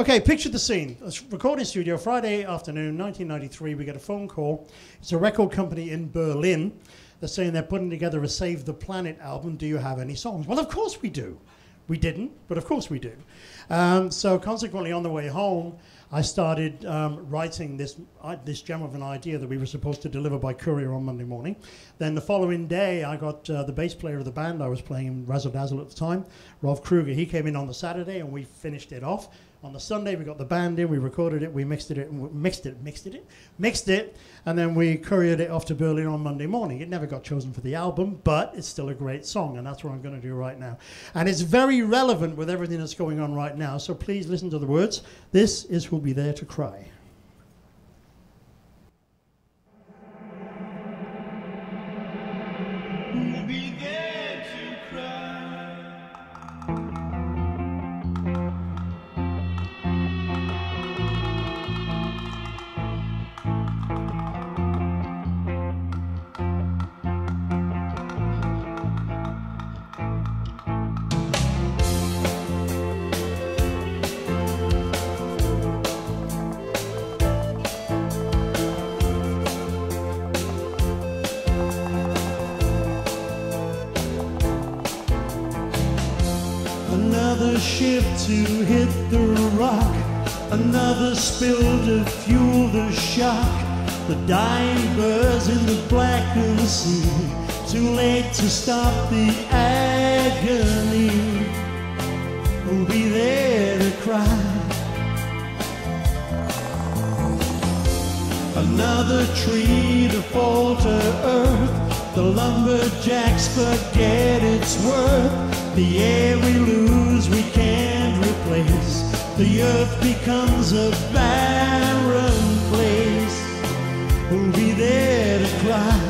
Okay, picture the scene. A recording studio, Friday afternoon, 1993. We get a phone call. It's a record company in Berlin. They're saying they're putting together a Save the Planet album. Do you have any songs? Well, of course we do. We didn't, but of course we do. Um, so, consequently, on the way home, I started um, writing this, uh, this gem of an idea that we were supposed to deliver by courier on Monday morning. Then the following day, I got uh, the bass player of the band I was playing, Razzle Dazzle at the time, Rolf Kruger. He came in on the Saturday and we finished it off. On the Sunday, we got the band in, we recorded it, we mixed it, mixed it, mixed it, mixed it, and then we couriered it off to Berlin on Monday morning. It never got chosen for the album, but it's still a great song, and that's what I'm going to do right now. And it's very relevant with everything that's going on right now, so please listen to the words. This is Who'll Be There to Cry. Ship to hit the rock. Another spill to fuel the shock. The dying birds in the blackened sea. Too late to stop the agony. Who'll be there to cry? Another tree to fall to earth. The lumberjacks forget its worth. The air we lose, we can't replace. The earth becomes a barren place. We'll be there to cry?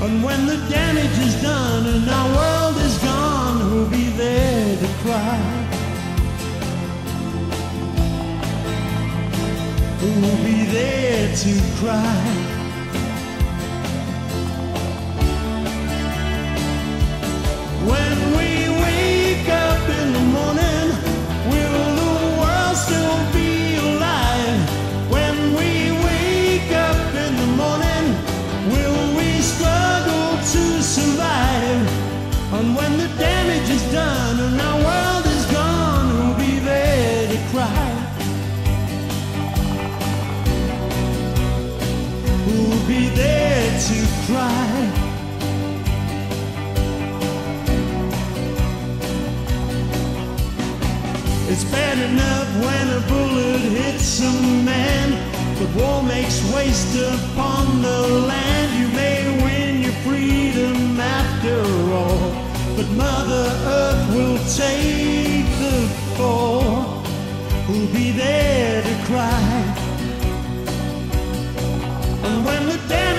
when the damage is done and our world is gone, who'll be there to cry? Who'll be there to cry? try. It's bad enough when a bullet hits a man, but war makes waste upon the land. You may win your freedom after all, but Mother Earth will take the fall. Who'll be there to cry? And when the day